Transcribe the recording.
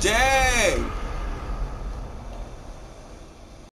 쨍!